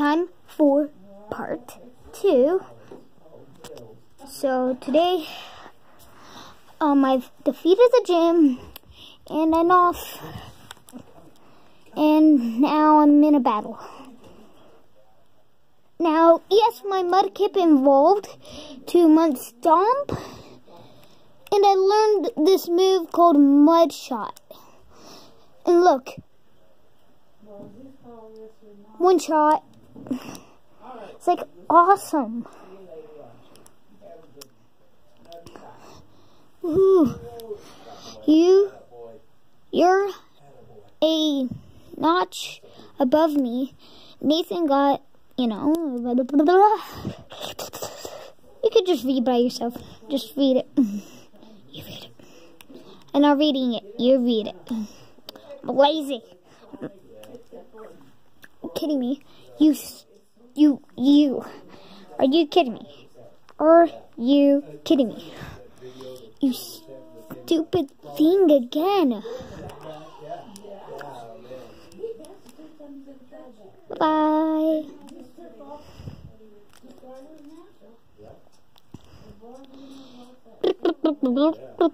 time for part two. So today, um, I've defeated the gym and I'm off. And now I'm in a battle. Now, yes, my mudkip involved two Marshtomp. And I learned this move called mud shot. And look. One shot. It's like awesome. Ooh. You, you're a notch above me. Nathan got, you know, blah, blah, blah, you could just read by yourself. Just read it. You read it. And I'm reading it. You read it. I'm lazy. Kidding me? You, you, you. Are you kidding me? Are you kidding me? You stupid thing again. Bye.